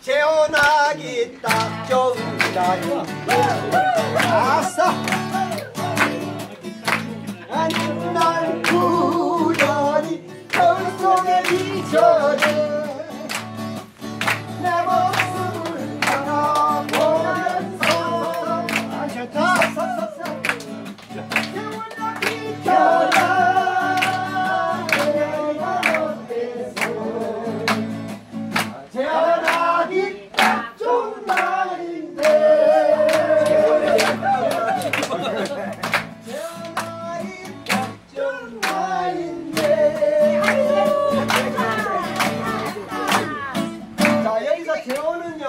재혼하기 딱 좋은 날이 여기서 재혼은요.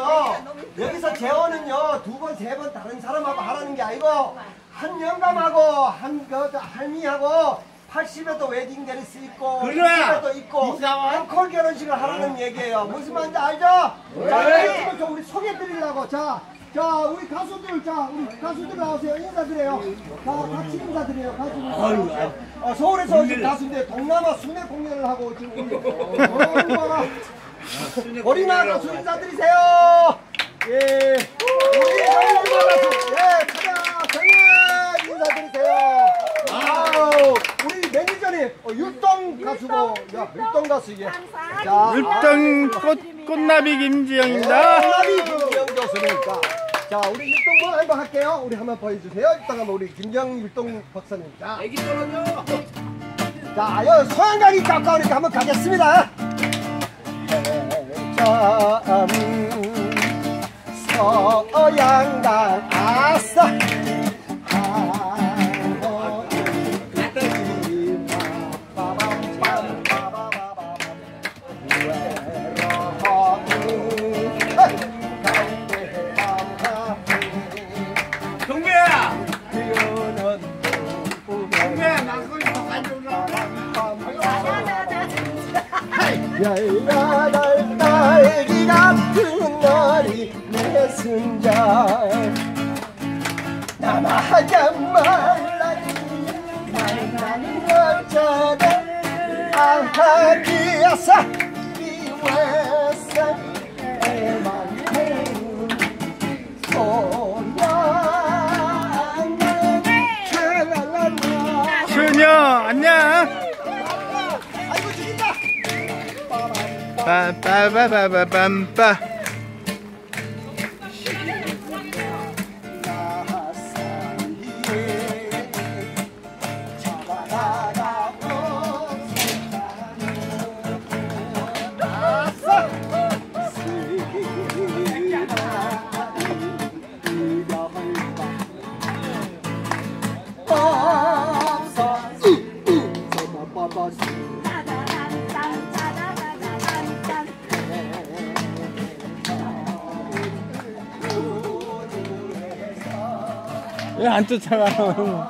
여기서. 재혼은요. 두 번 세 번 다른 사람하고 하라는 게 아니고 한 영감하고 한그 할미하고 80에도 웨딩 드레스 있고 그래. 90에도 있고 앵콜 결혼식을 하라는 얘기예요. 무슨 말인지 알죠? 자 좀 우리 소개 드리려고. 자, 자 우리 가수들 자 우리 가수들 나오세요. 인사드려요. 자 같이 인사드려요. 가수 어, 서울에서 오신 가수인데 동남아 순회 공연을 하고 지금 우리 얼마나 어린아 가수 인사드리세요. 예. 우리 가수. 예, 가자. 정윤 인사드리세요. 아우, 우리 매니저님, 어, 율동 가수고, 야, 율동 가수 이게. 자, 율동 꽃, 꽃나비 김지영입니다. 나비 김지영 교수님입니다. 자, 우리 율동부 한번 할게요. 우리 한번 보여주세요. 일단 한번 우리 김정 율동 박사님. 자, 애기 떨어져. 자, 여기 소양강이 가까우니까 한번 가겠습니다. 열여덟 딸기 같은 날이 내 순자 남아하자 말라니 나는 여자다 아하기야사 이외 ba ba ba ba ba ba. 왜 안 쫓아가요?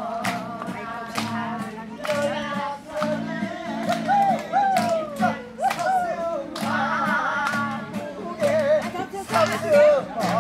왜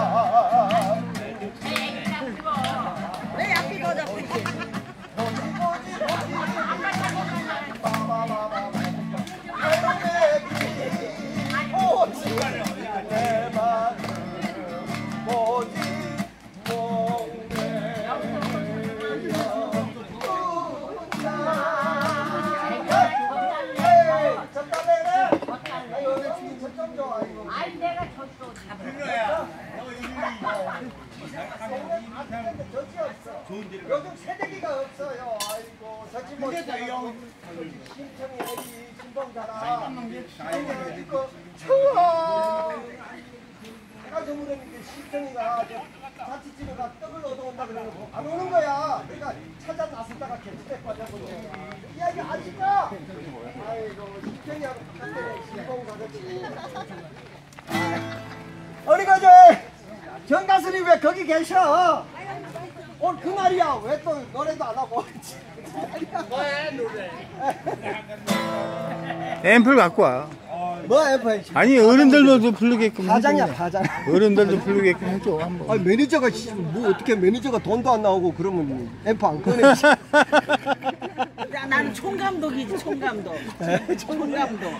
요즘 새내기가 없어요. 아이고, 저지 뭐 신청이 애기 진봉자라. 이거 처음 내가 저물었는데 신청이가 저 자취집에 가 떡을 얻어온다 그러고 안 오는 거야. 그러니까 찾아 나섰다가 개수대 빠져버려. 이야기 아시죠? 아이고, 신청이하고 바깥에 신봉자같이. 어디 가죠? 정가수님 왜 거기 계셔? 오늘 그날이야. 왜 또 노래도 안 하고? 앰플 갖고 와. 뭐 엠파 아니 어른들도 부르게끔 해주네. 파장. 어른들도 부르게끔 해줘 한번. 아 매니저가 씨, 뭐 어떻게 매니저가 돈도 안 나오고 그러면 엠파 안 꺼내. 야, 나는 총감독이지 총감독. 총감독.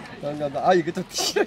아 이거 좀 싫어.